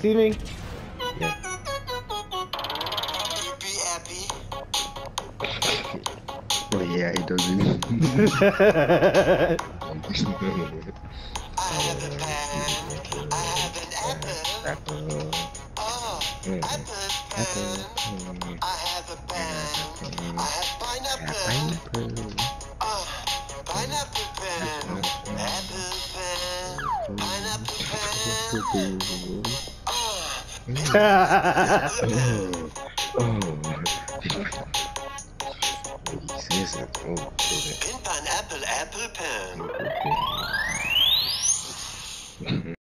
See me? Yeah. You be happy. Oh yeah, he doesn't. I have a pen. I have an apple. Oh, Mm. apple pen. I have a pen. I have pineapple. Oh, pineapple pen. Apple pen. Pineapple pen. Mm. Mm. Mm. Oh, Oh. He says that. Oh, pin pineapple apple pen. okay.